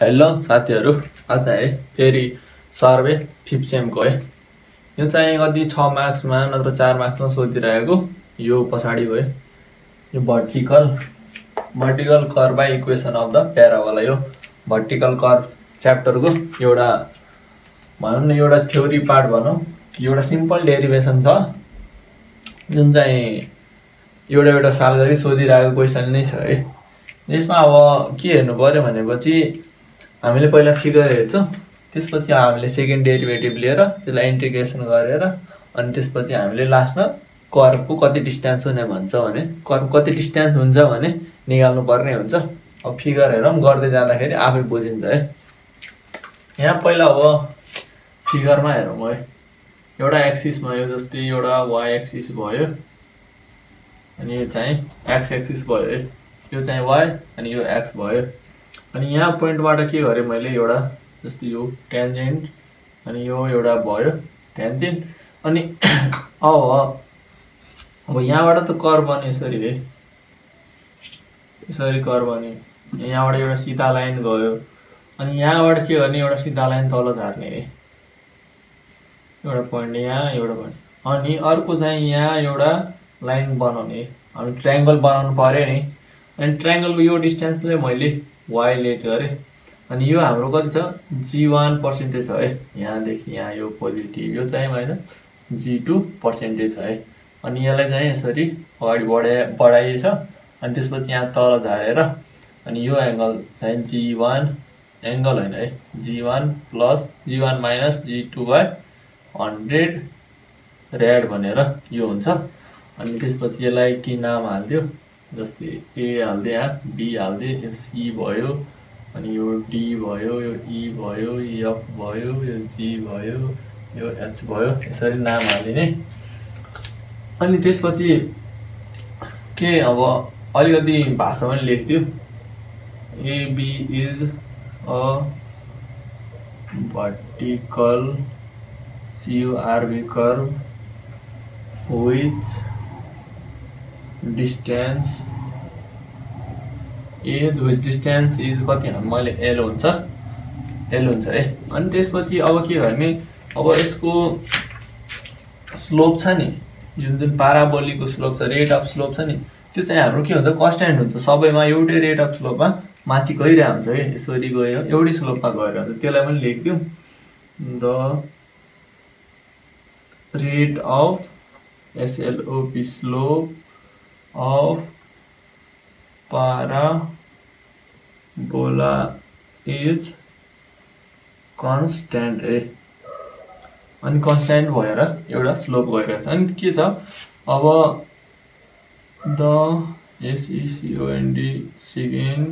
Hello साथीहरू आज है फेरि सर्वे फिफ्थ सेमको है। यो चाहिँ कति छ मार्क्समा नत्र चार मार्क्समा सोधिरहेको। यो पछाडि भयो। यो vertical vertical curve by equation of the parabola यो भर्टिकल कर च्याप्टरको एउटा भनौँ न एउटा थ्योरी पार्ट भनौँ। एउटा सिम्पल डेरिभेसन छ। जुन चाहिँ एउटा एउटा साल गरी सोधिरहेको क्वेसन नै छ है। यसमा अब के हेर्नु पऱ्यो भनेपछि हामीले पहिला फिगर हेर्छौँ त्यसपछि हामीले सेकेन्ड डेरिभेटिभ लिएर त्यसलाई इन्टिग्रेसन गरेर अनि त्यसपछि हामीले लास्टमा कर्भको कति डिस्टेन्स हुने भन्छ भने कर्भ कति डिस्टेन्स हुन्छ भने निकाल्नु पर्ने हुन्छ। अब फिगर हेरौँ गर्दै जाँदाखेरि आफै बुझिन्छ है। यहाँ पहिला अब फिगरमा हेरौँ है। एउटा एक्सिस भयो जस्तै एउटा वाइ एक्सिस भयो अनि यो चाहिँ एक्स एक्सिस भयो है। यो चाहिँ वाइ अनि यो एक्स भयो। अनि यहाँ पोइन्टबाट के गरेँ मैले एउटा जस्तै यो ट्यान्जेन्ट अनि यो एउटा भयो ट्यान्जेन्ट अनि अब अब यहाँबाट त कर बन्यो यसरी है यसरी कर बन्यो। यहाँबाट एउटा सिधा लाइन गयो। अनि यहाँबाट के गर्ने एउटा सिधा लाइन तल झार्ने है एउटा पोइन्ट यहाँ एउटा पोइन्ट अनि अर्को चाहिँ यहाँ एउटा लाइन बनाउने। हामी ट्राइङ्गल बनाउनु पऱ्यो नि। अनि ट्राइङ्गलको यो डिस्टेन्सले मैले वाइ लेट गरेँ। अनि यो हाम्रो कति छ? जी वान पर्सेन्टेज छ है। यहाँदेखि यहाँ यो पोजिटिभ यो चाहिँ होइन जी टू पर्सेन्टेज छ है। अनि यसलाई चाहिँ यसरी अगाडि बढाइ बढाइएछ। अनि त्यसपछि यहाँ तल झारेर अनि यो एङ्गल चाहिँ जी वान एङ्गल होइन है। G one plus G one minus G two by hundred red भनेर यो हुन्छ। अनि त्यसपछि यसलाई के नाम हालिदियो? जस्तै ए हाल्दै यहाँ बी हाल्दै यो सी भयो अनि यो डी भयो यो ई भयो एफ भयो यो जी भयो यो एच भयो यसरी नाम हालिने अनि त्यसपछि के अब अलिकति भाषा पनि लेख्थ्यो AB is a vertical C U R B curve with distance as which distance is कति मैले एल हुन्छ। एल हुन्छ है। अनि त्यसपछि अब के गर्ने अब यसको स्लोप छ नि जुन जुन पाराबोलीको स्लोप छ रेट अफ स्लोप छ नि त्यो चाहिँ हाम्रो के हुन्छ कन्सटेन्ट हुन्छ। सबैमा एउटै रेट अफ स्लोपमा माथि गइरहेको हुन्छ है। यसरी गयो एउटै स्लोपमा गएर। हुन्छ त्यसलाई पनि लेखिदिउँ। The rate of S L O P slope of parabola is constant ए। अनि कन्सट्यान्ट भएर एउटा स्लोप गइरहेको छ अनि के छ? अब the S E C O N D second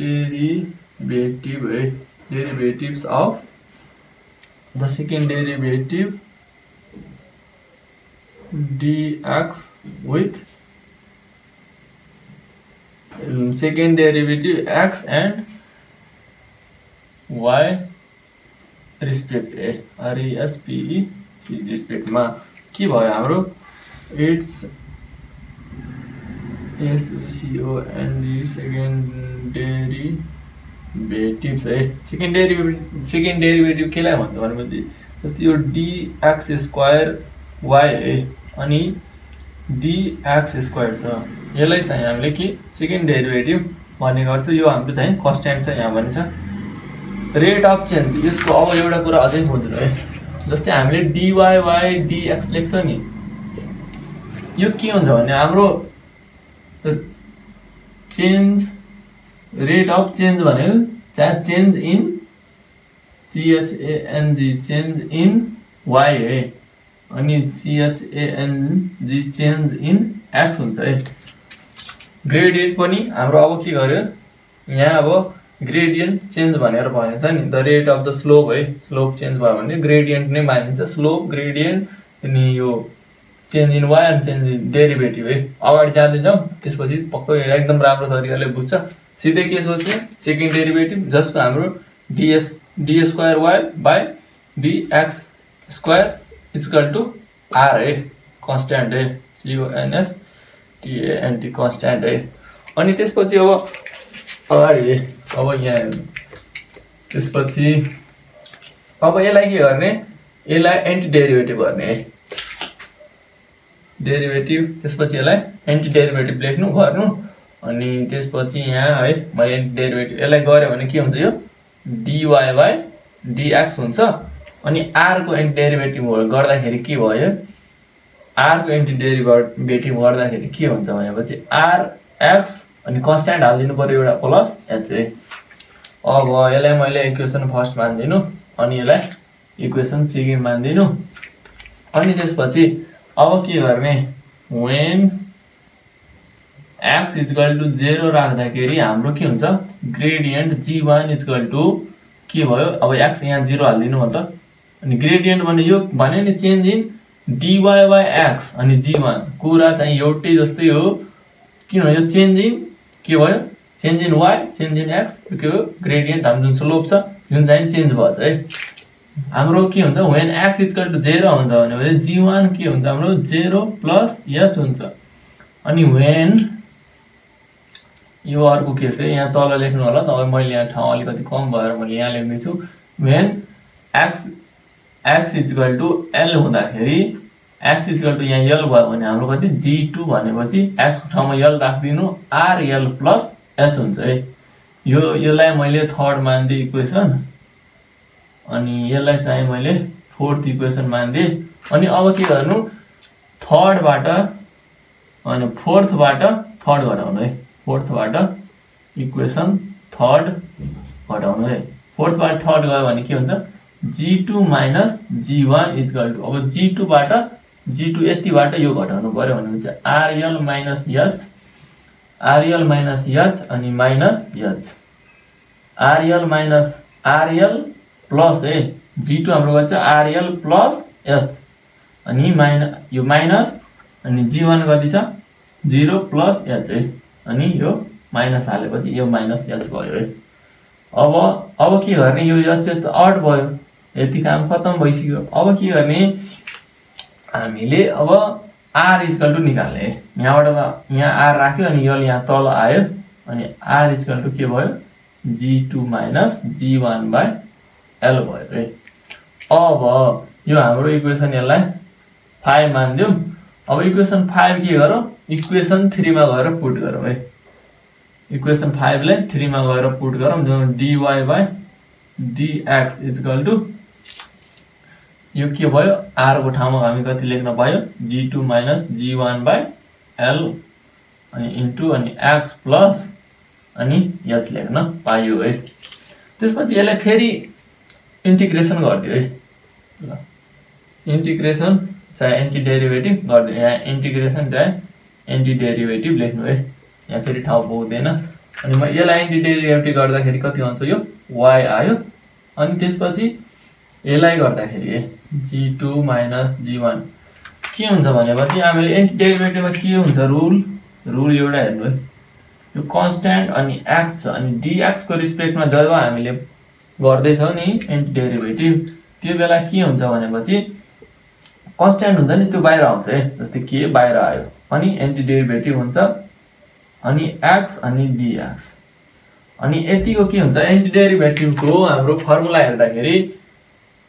derivative A. Derivatives of the second derivative dx with um, second derivative x and y respect a. R e s p e रेस्पेक्टमा के भयो it's एससिओएनडी second derivatives है second derivative second derivative केलाई भन्छ भनेपछि जस्तै यो डिएक्स स्क्वायर वाइ है अनि डिएक्स स्क्वायर छ। यसलाई चाहिँ हामीले के? सेकेन्ड डेरिभेटिभ भन्ने गर्छ। यो हाम्रो चाहिँ कन्सट्यान्ट छ यहाँ भनिन्छ। रेट अफ चेन्ज यसको अब एउटा कुरा अझै बुझ्नु है। जस्तै हामीले डिवाइवाई डिएक्स लेख्छ नि। यो के हुन्छ भने हाम्रो चेन्ज रेट अफ चेन्ज भनेको चाहे change in C H N G change in Y है अनि सिएचएनजी चेन्ज इन एक्स हुन्छ है। ग्रेडियन्ट पनि हाम्रो अब के गर्यो? यहाँ अब ग्रेडियन्ट चेन्ज भनेर भनिन्छ नि the rate of the slope है। स्लोप चेन्ज भयो भने ग्रेडियन्ट नै मानिन्छ। स्लोप ग्रेडियन्ट अनि यो change in y and change in derivative है। अगाडि जाँदै जाउँ त्यसपछि पक्कै एकदम राम्रो तरिकाले बुझ्छ। सिधै के सोच्ने सेकेन्ड डेरिभेटिभ जसको हाम्रो ds ds square y by dx square equal to r है कन्सट्यान्ट है सिओएनएस टिएनटी कन्सट्यान्ट है अनि त्यसपछि अब अगाडि अब यहाँ त्यसपछि अब यसलाई के गर्ने? यसलाई एन्टी डेरिभेटिभ गर्ने। है डेरिभेटिभ त्यसपछि यसलाई एन्टी डेरिभेटिभ लेख्नु गर्नु अनि त्यसपछि यहाँ है मैले एन्टी डेरिभेटिभ यसलाई गऱ्यो भने के हुन्छ यो? डिवाई बाई डिएक्स हुन्छ। अनि आरको एन्टी डेरिभेटिभ गर्दाखेरि के भयो? आरको एन्टी डेरिभेटिभ गर्दाखेरि के हुन्छ भनेपछि आर एक्स अनि कन्सट्यान्ट हालिदिनु पऱ्यो एउटा प्लस एच है अब यसलाई मैले इक्वेसन फर्स्ट मान्दिनँ अनि यसलाई इक्वेसन सेकेन्ड मान्दिनँ। अनि त्यसपछि अब के गर्ने? When x equal to zero राख्दाखेरि हाम्रो के हुन्छ? Gradient g one equal to के भयो? अब एक्स यहाँ जिरो हालिदिनु हो त। अनि ग्रेडियन्ट भने यो भन्यो नि change in dy by x अनि जी वान कुरा चाहिँ एउटै जस्तै हो। किनभने यो चेन्ज इन के भयो? Change in y change in x के हो ग्रेडियन्ट हाम्रो जुन स्लोप छ जुन चाहिँ चेन्ज भएछ है। हाम्रो के हुन्छ? When x equal to zero हुन्छ भनेपछि जी वान के हुन्छ? हाम्रो जेरो प्लस एच हुन्छ। अनि वेन यो अर्को के छ यहाँ तल लेख्नु होला तपाईँ मैले यहाँ ठाउँ अलिकति कम भएर मैले यहाँ लेख्दैछु। When x x equal to l हुँदाखेरि एक्स इजकल टु यहाँ यल भयो भने हाम्रो कति? जी टू भनेपछि एक्सको ठाउँमा यल राखिदिनु आर यल प्लस एच हुन्छ है। यो यसलाई मैले थर्ड मानिदिएँ इक्वेसन अनि यसलाई चाहिँ मैले फोर्थ इक्वेसन मानिदिएँ अनि अब के गर्नु? थर्डबाट अनि फोर्थबाट थर्ड घटाउनु है। फोर्थबाट इक्वेसन थर्ड घटाउनु है। फोर्थबाट थर्ड गयो भने के हुन्छ? G two minus g one equal to अब जी टूबाट जी टू यतिबाट यो घटाउनु पऱ्यो भनेपछि RL minus h RL minus h अनि minus h RL minus RL plus है जी टू हाम्रो गर्छ आरएल प्लस एच अनि माइनस यो माइनस अनि जी वान कति छ जिरो प्लस एच है अनि यो माइनस हालेपछि यो माइनस एच भयो है। अब अब के गर्ने? यो एच त अड भयो। यति काम खतम भइसक्यो। अब के गर्ने? हामीले अब आर इजकल टु निकाल्ने यहाँबाट त यहाँ आर राख्यो अनि यल यहाँ तल आयो। अनि आर इजकल टु के भयो? G two minus g one by l भयो है। अब यो हाम्रो इक्वेसन यसलाई फाइभ मानिदिउँ। अब इक्वेसन फाइभ के गरौँ। इक्वेसन थ्रीमा गएर पुट गरौँ है। इक्वेसन फाइभलाई थ्रीमा गएर पुट गरौँ जुन dy by dx equal to यो के भयो? आरको ठाउँमा हामी कति लेख्न पायो? G two minus g one by l अनि इन्टु अनि एक्स प्लस अनि एच लेख्न पाइयो है। त्यसपछि यसलाई फेरि इन्टिग्रेसन गरिदियो है। ल। इन्टिग्रेसन चाहे एन्टी डेरिभेटिभ यहाँ इन्टिग्रेसन चाहे एन्टी डेरिभेटिभ लेख्नु है। यहाँ फेरि ठाउँ पुग्दैन अनि म यसलाई एन्टी डेरिभेटिभ गर्दाखेरि कति आउँछ यो? वाइ आयो। अनि त्यसपछि यसलाई गर्दाखेरि है g two minus g one के हुन्छ भनेपछि हामीले एन्टी डेरिभेटिभमा के हुन्छ? रुल रुल एउटा हेर्नु है। यो कन्सट्यान्ट अनि एक्स छ अनि डिएक्सको रिस्पेक्टमा जब हामीले गर्दैछौँ नि एन्टी डेरिभेटिभ त्यो बेला के हुन्छ भनेपछि कन्सट्यान्ट हुन्छ नि त्यो बाहिर आउँछ है जस्तै के बाहिर आयो। अनि एन्टी डेरिभेटिभ हुन्छ अनि एक्स अनि डिएक्स अनि यतिको के हुन्छ एन्टी डेरिभेटिभको हाम्रो फर्मुला हेर्दाखेरि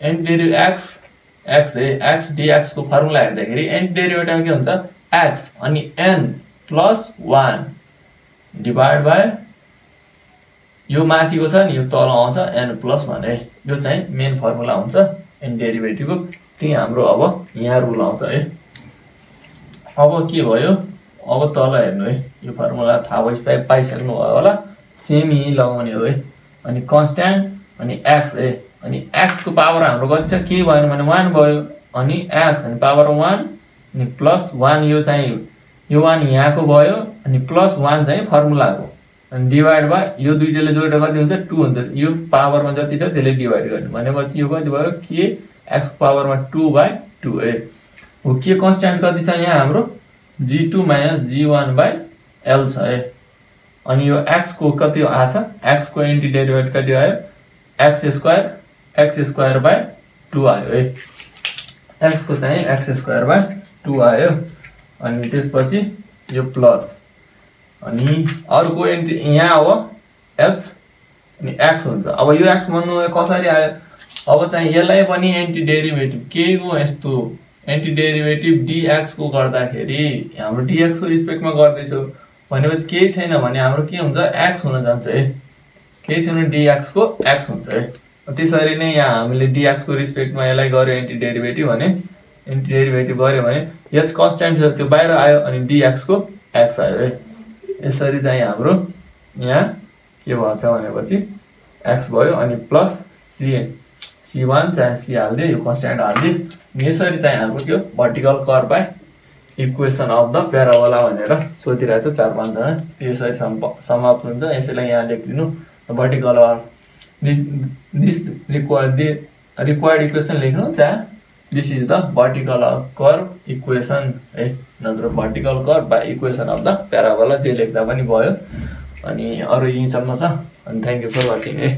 एन्टी डेरिभ एक्स एक्स है एक्स डिएक्सको फर्मुला हेर्दाखेरि एन्टी डेरिभेटिभ के हुन्छ एक्स अनि n plus one divide by यो माथिको छ नि यो तल आउँछ एन प्लस भने यो चाहिँ मेन फर्मुला हुन्छ एन्टी डेरिभेटिभको त्यही हाम्रो अब यहाँ रुल आउँछ है। अब के भयो? अब तल हेर्नु है। यो फर्मुला थाहा भइ पाइ पाइसक्नु भयो होला सेम लगाउने हो है। अनि कन्सट्यान्ट अनि एक्स है। अनि एक्सको पावर हाम्रो कति छ? के भएन भने वान भयो। अनि एक्स अनि पावर वान अनि प्लस वान यो चाहिँ यो वान यहाँको भयो अनि प्लस वान चाहिँ फर्मुलाको अनि डिभाइड बाई यो दुइटाले जोडेर कति हुन्छ? टू हुन्छ। यो पावरमा जति छ त्यसले डिभाइड गर्ने। भनेपछि यो कति भयो? के एक्स पावरमा टू बाई टू ए हो के कन्सट्यान्ट कति छ यहाँ हाम्रो g two minus g one by l छ है अनि यो एक्सको कति आएको छ एक्सको एन्टी डेरिभेट कति आयो? X square x square by two आयो है एक्सको चाहिँ एक्स स्क्वायर बाई टू आयो। अनि त्यसपछि यो प्लस अनि अर्को एन्ट्री यहाँ अब एक्स अनि एक्स हुन्छ। अब यो एक्स भन्नु कसरी आयो? अब चाहिँ यसलाई पनि एन्टी डेरिभेटिभ को यस्तो? एन्टी डेरिभेटिभ डिएक्सको गर्दाखेरि हाम्रो डिएक्सको रिस्पेक्टमा गर्दैछौँ। भनेपछि केही छैन भने हाम्रो के हुन्छ? एक्स हुन जान्छ है केही छैन डिएक्सको एक्स हुन्छ है त्यसरी नै यहाँ हामीले डिएक्सको रिस्पेक्टमा यसलाई गऱ्यो एन्टी डेरिभेटिभ भने एन्टी डेरिभेटिभ गऱ्यो भने एच कन्सटेन्ट छ त्यो बाहिर आयो अनि डिएक्सको एक्स आयो है यसरी चाहिँ हाम्रो यहाँ के भन्छ भनेपछि एक्स भयो अनि प्लस सिएन सी वान चाहे सी हालिदियो यो कन्सट्यान्ट हालिदियो यसरी चाहिँ हाम्रो त्यो vertical curve by equation of the parabola भनेर सोधिरहेको छ चार पाँचजना यसरी सम समाप्त हुन्छ यसैलाई यहाँ लेखिदिनु vertical this this require the required equation लेख्नु चाहे दिस इज द भर्टिकल कर इक्वेसन है नत्र vertical curve by equation of the parabola जे लेख्दा पनि भयो अनि अरू यहीँसम्म छ अनि थ्याङ्क यू फर वाचिङ है